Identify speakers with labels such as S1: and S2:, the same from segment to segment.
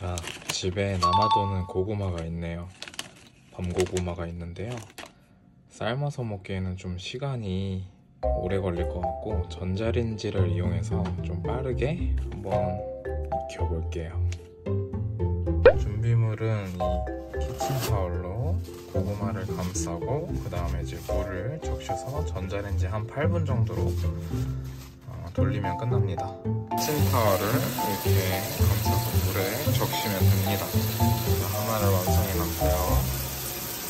S1: 자, 집에 남아도는 고구마가 있네요. 밤고구마가 있는데요. 삶아서 먹기에는 좀 시간이 오래 걸릴 것 같고 전자레인지를 이용해서 좀 빠르게 한번 익혀볼게요. 준비물은 이 키친타올로 고구마를 감싸고 그 다음에 이제 물을 적셔서 전자레인지 한 8분 정도로 어, 돌리면 끝납니다. 키친타올을 이렇게 감싸서 물에 적시면 됩니다. 자, 하나를 완성해놨고요.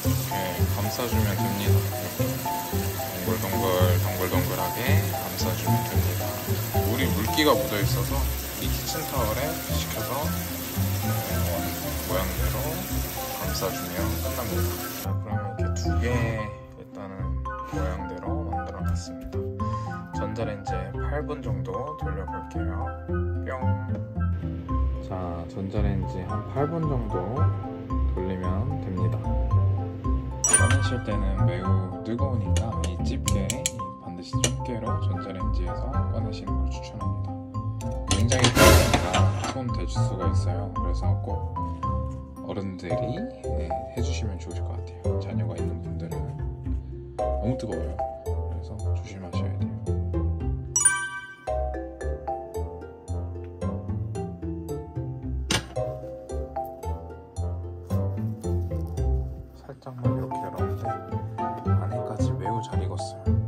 S1: 이렇게 감싸주면 됩니다. 동글동글 동글동글하게 감싸주면 됩니다. 물이 물기가 묻어 있어서 이 키친타올에 식혀서 어, 모양대로 감싸주면 끝납니다. 자, 그러면 이렇게 두 개 일단은 모양대로 만들어놨습니다. 전자레인지에 8분 정도 돌려볼게요. 뿅. 자, 전자레인지 한 8분 정도 돌리면 됩니다. 꺼내실 때는 매우 뜨거우니까 이 집게 이 반드시 집게로 전자레인지에서 꺼내시는 걸 추천합니다. 굉장히 뜨거우니까 손 대줄 수가 있어요. 그래서 꼭 어른들이 네, 해주시면 좋을 것 같아요. 자녀가 있는 분들은 너무 뜨거워요. 그래서 조심하셔야 돼요. 살짝만 이렇게 열었는데 안에까지 매우 잘 익었어요.